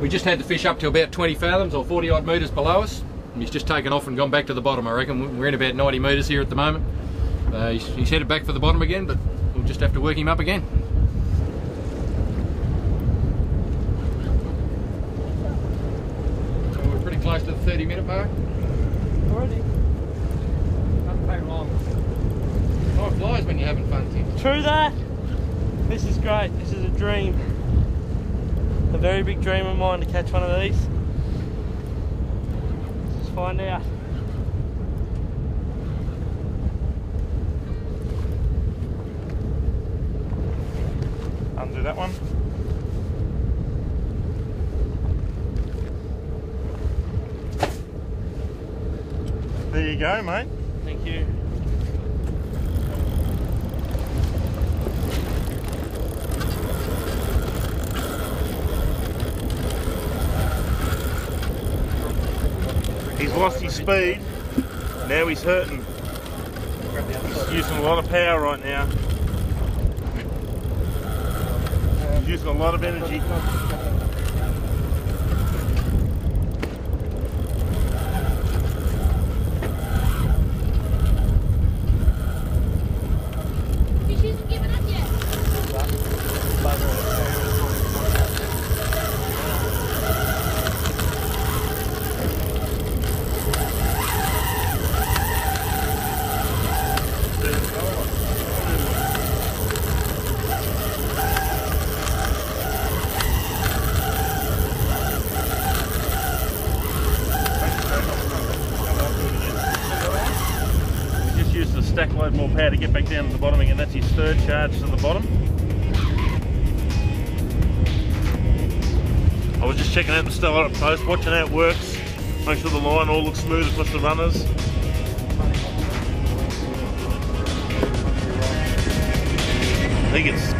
We just had the fish up to about 20 fathoms or 40 odd metres below us. And he's just taken off and gone back to the bottom, I reckon. We're in about 90 metres here at the moment. Uh, he's, he's headed back for the bottom again, but we'll just have to work him up again. So we're pretty close to the 30 minute mark. Already. Doesn't take long. Time flies when you're having fun, Tim. True that. This is great. This is a dream. A very big dream of mine to catch one of these. Let's find out. Undo that one. There you go, mate. Thank you. He's lost his speed. Now he's hurting. He's using a lot of power right now. He's using a lot of energy. Power to get back down to the bottom again. That's his third charge to the bottom. I was just checking out the Stella at post, watching how it works. Make sure the line all looks smooth across the runners. I think it's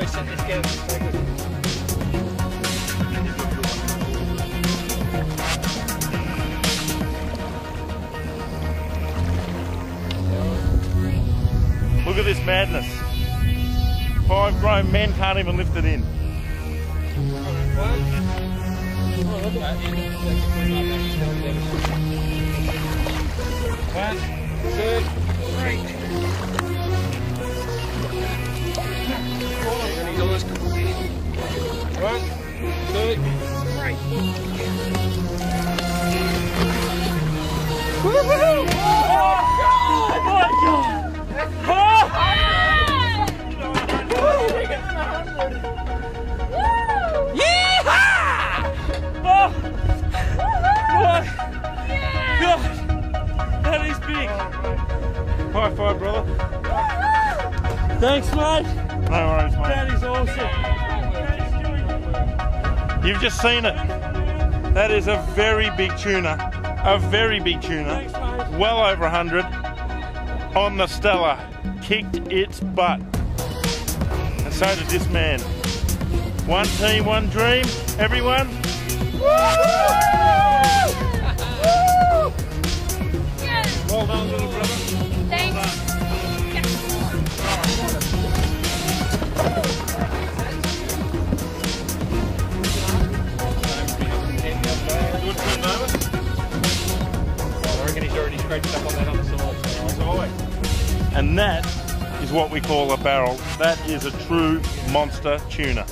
This. Look at this madness. Five grown men can't even lift it in. One, two, three. Oh my god! Oh my god! High five, brother. Thanks, mate. No worries, mate. That is awesome. You've just seen it. That is a very big tuna. A very big tuna. Well over 100 on the Stella. Kicked its butt. And so did this man. One team, one dream. Everyone. Yes. Well done, little brother. Is what we call a barrel. That is a true monster tuna.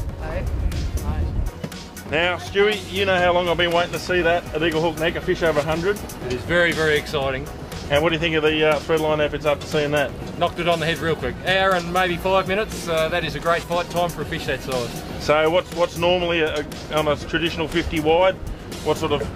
Now, Stewie, you know how long I've been waiting to see that at Eaglehawk Neck, a fish over 100. It is very, very exciting. And what do you think of the uh, thread line efforts after seeing that? Knocked it on the head real quick. Hour and maybe five minutes. Uh, that is a great fight time for a fish that size. So what's what's normally a, a, on a traditional 50 wide? What sort of